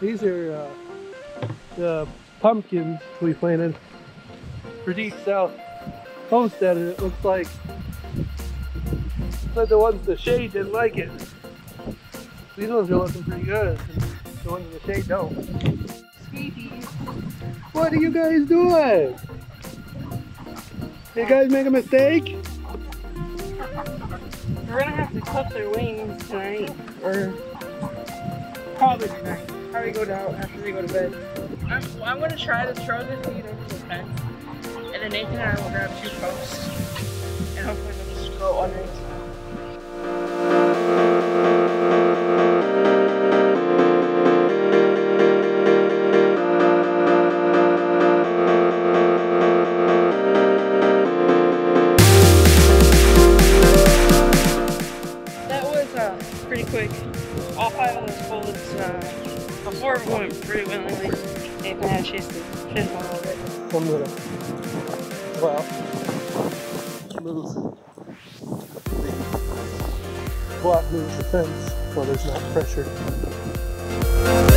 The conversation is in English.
These are uh, the pumpkins we planted for Deep South Homestead, and it looks like but the ones in the shade didn't like it. These ones are looking pretty good. The ones in the shade don't. What are you guys doing? You guys make a mistake? We're gonna have to cut their wings tonight, or probably tonight. Probably go down after they go to bed. I'm, I'm gonna try to throw the feet over the fence, and then Nathan and I will grab two posts, and hopefully they'll just go underneath. Pretty quick. All five of those pullets, uh, before it went pretty willingly. Nathan had a chance to finish one little well, move the block moves the fence so there's not pressure